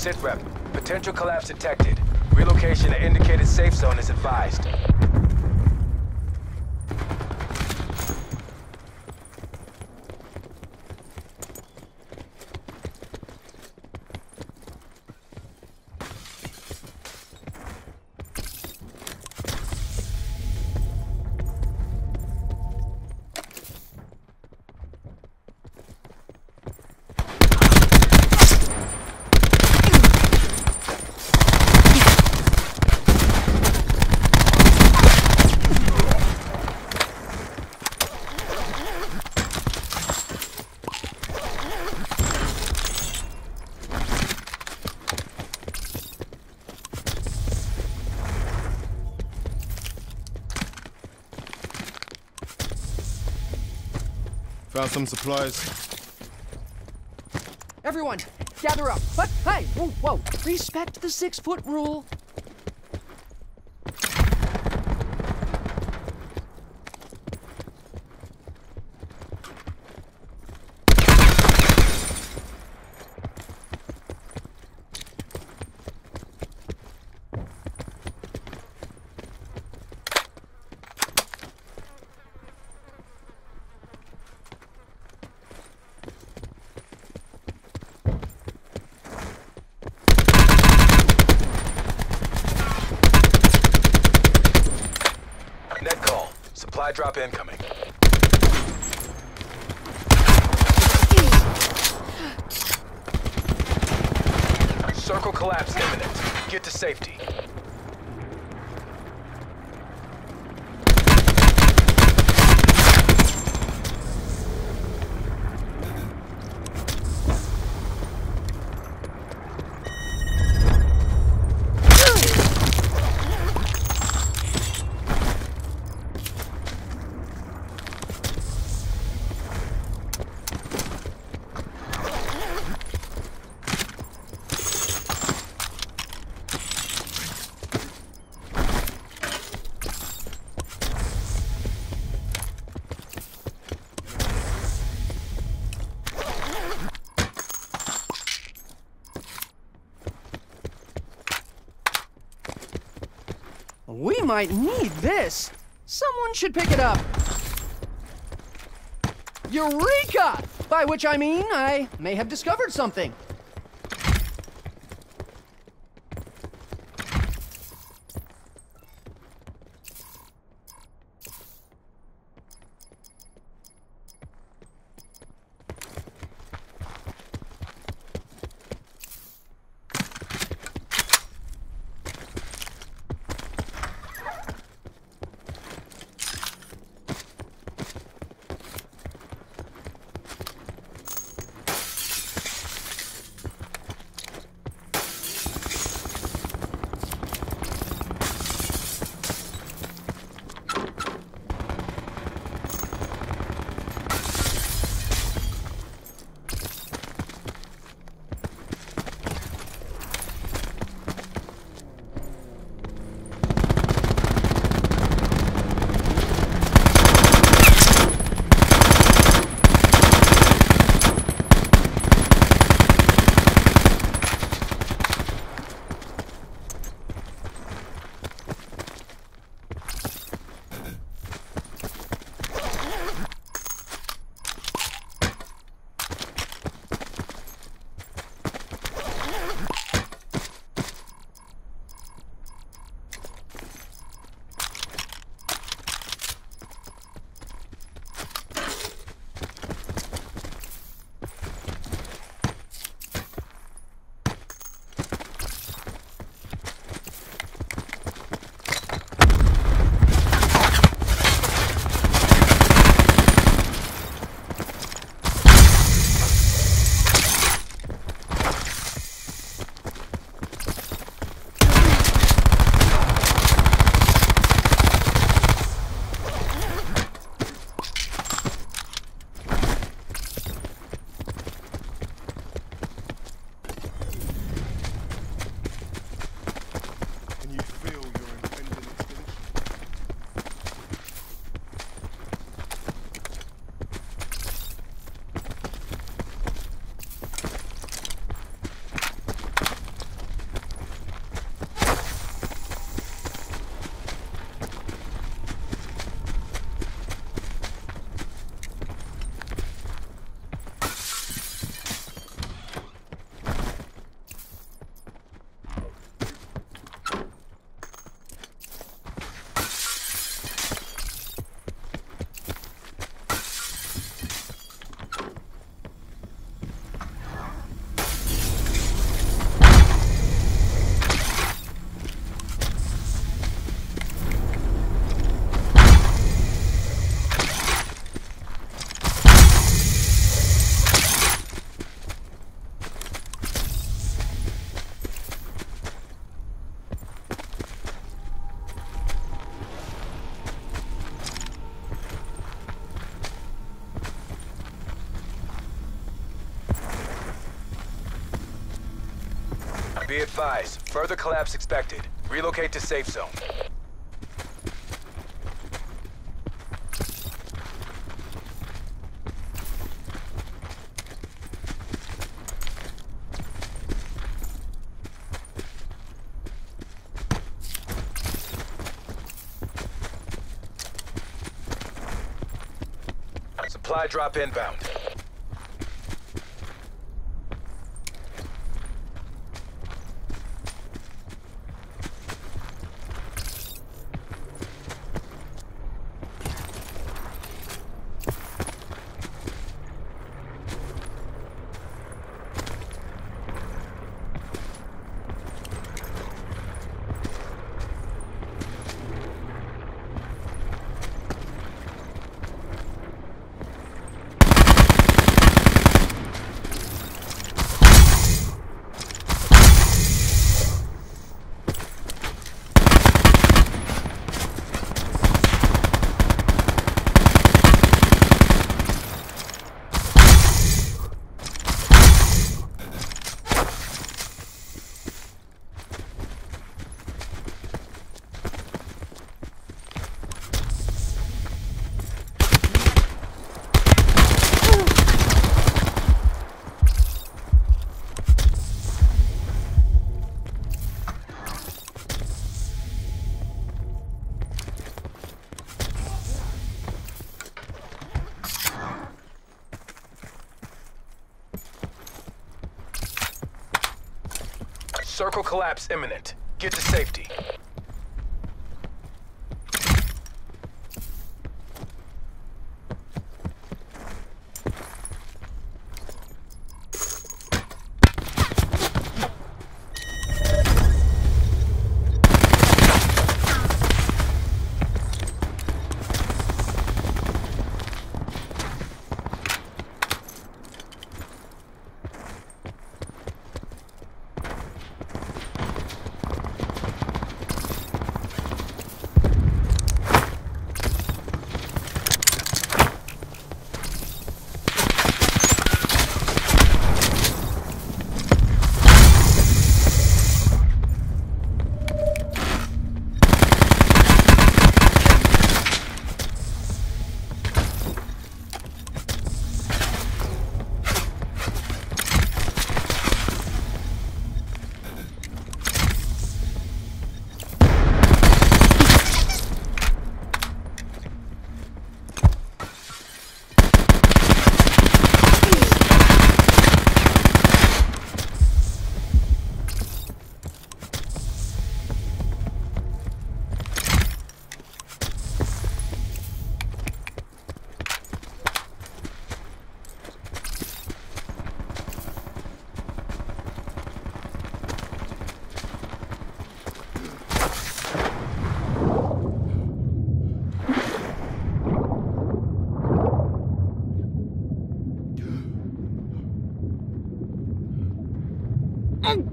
Sit rep. Potential collapse detected. Relocation to indicated safe zone is advised. Found some supplies. Everyone, gather up. But Hey, whoa, whoa. Respect the six foot rule. Supply drop incoming. Circle collapse imminent. Get to safety. Might need this. Someone should pick it up. Eureka! By which I mean I may have discovered something. Further collapse expected. Relocate to safe zone. Supply drop inbound. Circle collapse imminent. Get to safety. Further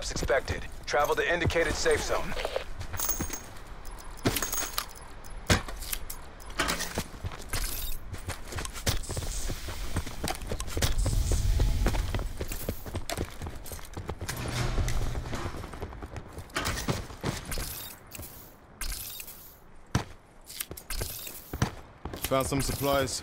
collapse expected. Travel to indicated safe zone. Found some supplies.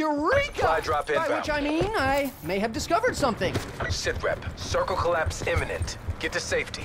Eureka! Drop By inbound. which I mean, I may have discovered something. Sitrep, circle collapse imminent. Get to safety.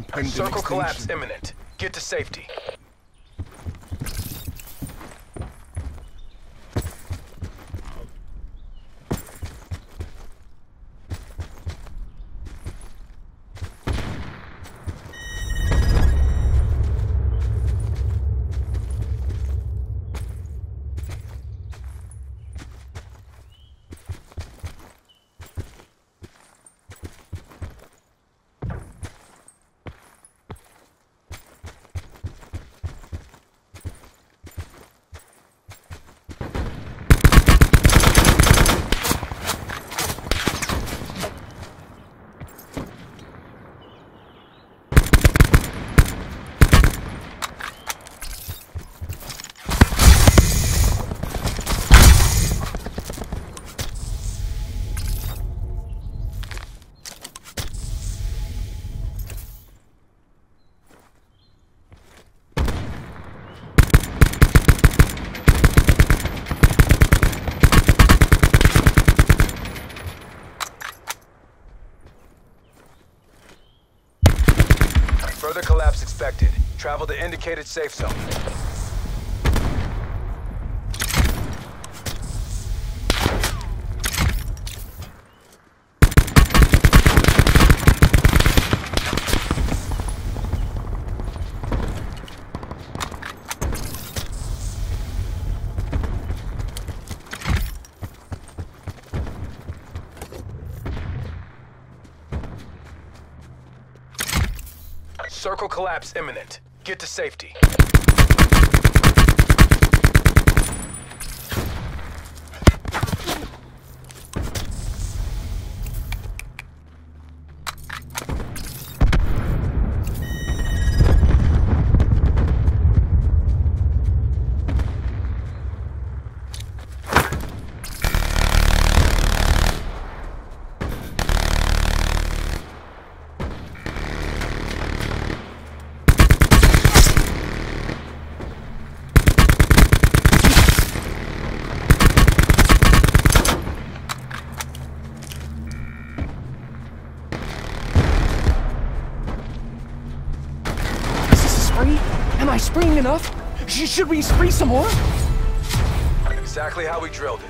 Impending Circle collapse imminent. Get to safety. Further collapse expected. Indicated safe zone. Circle collapse imminent. Get to safety. Is this a spree? Am I spreeing enough? Sh- should we spree some more? Exactly how we drilled it.